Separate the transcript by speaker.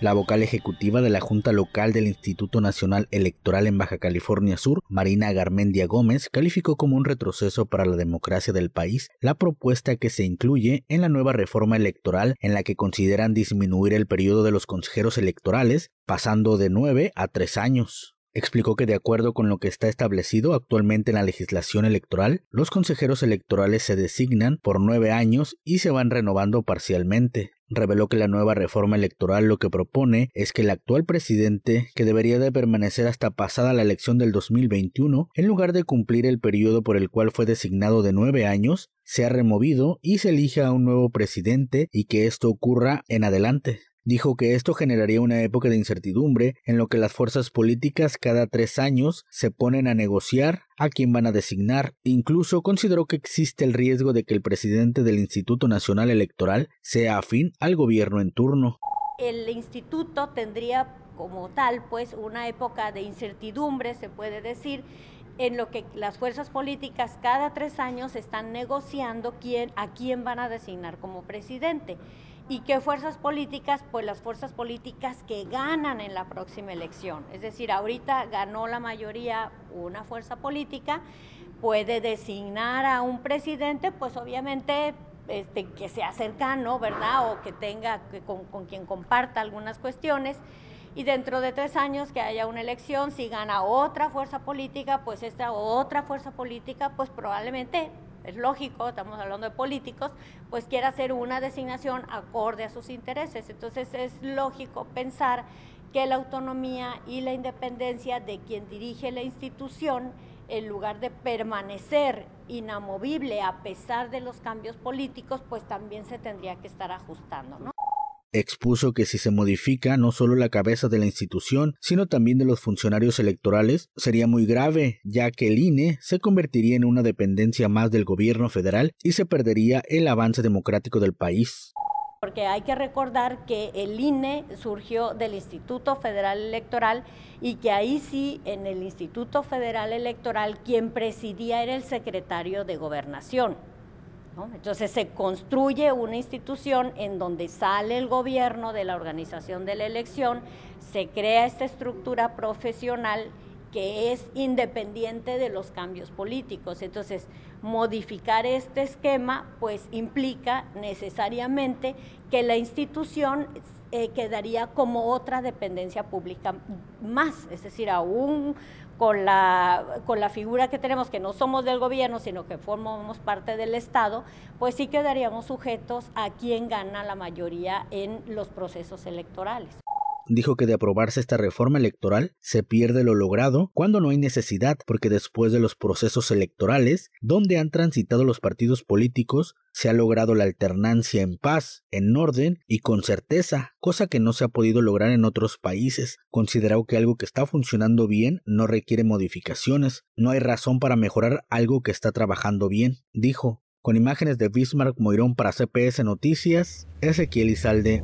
Speaker 1: La vocal ejecutiva de la Junta Local del Instituto Nacional Electoral en Baja California Sur, Marina Garmendia Gómez, calificó como un retroceso para la democracia del país la propuesta que se incluye en la nueva reforma electoral en la que consideran disminuir el periodo de los consejeros electorales, pasando de nueve a tres años. Explicó que de acuerdo con lo que está establecido actualmente en la legislación electoral, los consejeros electorales se designan por nueve años y se van renovando parcialmente. Reveló que la nueva reforma electoral lo que propone es que el actual presidente, que debería de permanecer hasta pasada la elección del 2021, en lugar de cumplir el periodo por el cual fue designado de nueve años, sea removido y se elija a un nuevo presidente y que esto ocurra en adelante. Dijo que esto generaría una época de incertidumbre en lo que las fuerzas políticas cada tres años se ponen a negociar a quién van a designar. Incluso consideró que existe el riesgo de que el presidente del Instituto Nacional Electoral sea afín al gobierno en turno.
Speaker 2: El instituto tendría como tal pues una época de incertidumbre, se puede decir, en lo que las fuerzas políticas cada tres años están negociando quién, a quién van a designar como presidente. ¿Y qué fuerzas políticas? Pues las fuerzas políticas que ganan en la próxima elección. Es decir, ahorita ganó la mayoría una fuerza política, puede designar a un presidente, pues obviamente este, que sea cercano, ¿verdad? O que tenga, que con, con quien comparta algunas cuestiones y dentro de tres años que haya una elección, si gana otra fuerza política, pues esta otra fuerza política, pues probablemente es lógico, estamos hablando de políticos, pues quiere hacer una designación acorde a sus intereses. Entonces es lógico pensar que la autonomía y la independencia de quien dirige la institución, en lugar de permanecer inamovible a pesar de los cambios políticos, pues también se tendría que estar ajustando, ¿no?
Speaker 1: Expuso que si se modifica no solo la cabeza de la institución, sino también de los funcionarios electorales, sería muy grave, ya que el INE se convertiría en una dependencia más del gobierno federal y se perdería el avance democrático del país
Speaker 2: porque hay que recordar que el INE surgió del Instituto Federal Electoral y que ahí sí, en el Instituto Federal Electoral, quien presidía era el secretario de Gobernación. Entonces se construye una institución en donde sale el gobierno de la organización de la elección, se crea esta estructura profesional que es independiente de los cambios políticos. Entonces, modificar este esquema pues implica necesariamente que la institución eh, quedaría como otra dependencia pública más, es decir, aún con la, con la figura que tenemos, que no somos del gobierno, sino que formamos parte del Estado, pues sí quedaríamos sujetos a quien gana la mayoría en los procesos electorales
Speaker 1: dijo que de aprobarse esta reforma electoral se pierde lo logrado cuando no hay necesidad porque después de los procesos electorales donde han transitado los partidos políticos se ha logrado la alternancia en paz, en orden y con certeza, cosa que no se ha podido lograr en otros países. Consideró que algo que está funcionando bien no requiere modificaciones, no hay razón para mejorar algo que está trabajando bien, dijo. Con imágenes de Bismarck Moirón para CPS Noticias, Ezequiel Izalde.